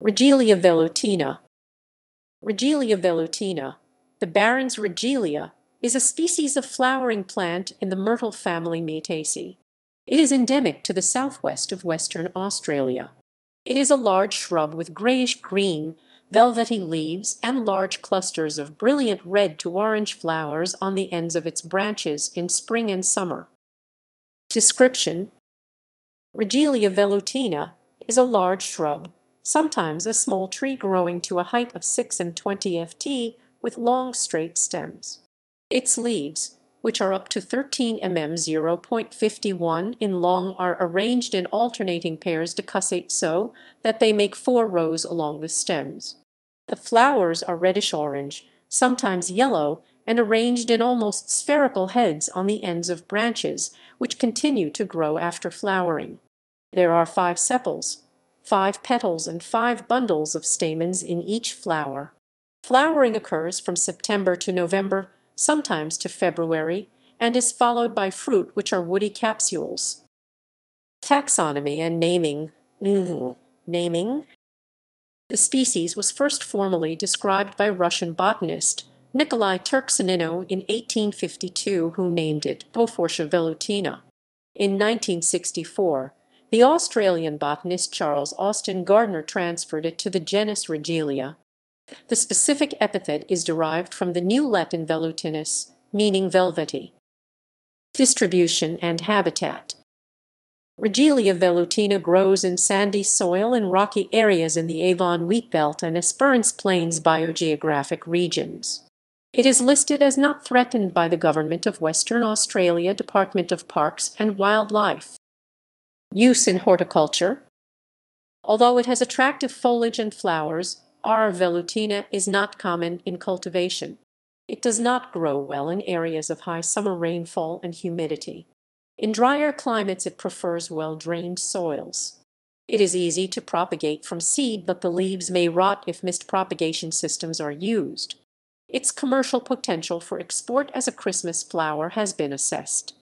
Regelia velutina Regelia velutina, the Barrens Regelia, is a species of flowering plant in the myrtle family Myrtaceae. It is endemic to the southwest of Western Australia. It is a large shrub with greyish-green, velvety leaves and large clusters of brilliant red to orange flowers on the ends of its branches in spring and summer. Description: Regelia velutina is a large shrub sometimes a small tree growing to a height of 6 and 20 ft, with long straight stems. Its leaves, which are up to 13 mm 0.51 in long are arranged in alternating pairs decussate so that they make four rows along the stems. The flowers are reddish-orange, sometimes yellow, and arranged in almost spherical heads on the ends of branches, which continue to grow after flowering. There are five sepals, five petals and five bundles of stamens in each flower. Flowering occurs from September to November, sometimes to February, and is followed by fruit which are woody capsules. Taxonomy and naming mm, Naming The species was first formally described by Russian botanist Nikolai Turczaninow in 1852 who named it Beaufortia velutina. In 1964 the Australian botanist Charles Austin Gardner transferred it to the genus Regelia. The specific epithet is derived from the New Latin velutinus, meaning velvety. Distribution and habitat Regelia velutina grows in sandy soil in rocky areas in the Avon Wheatbelt and Esperance Plains biogeographic regions. It is listed as not threatened by the Government of Western Australia Department of Parks and Wildlife. Use in horticulture. Although it has attractive foliage and flowers, R. velutina is not common in cultivation. It does not grow well in areas of high summer rainfall and humidity. In drier climates it prefers well-drained soils. It is easy to propagate from seed but the leaves may rot if mist propagation systems are used. Its commercial potential for export as a Christmas flower has been assessed.